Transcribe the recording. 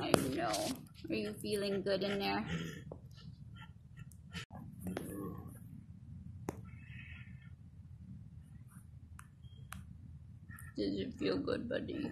I know. Are you feeling good in there? Does it feel good, buddy?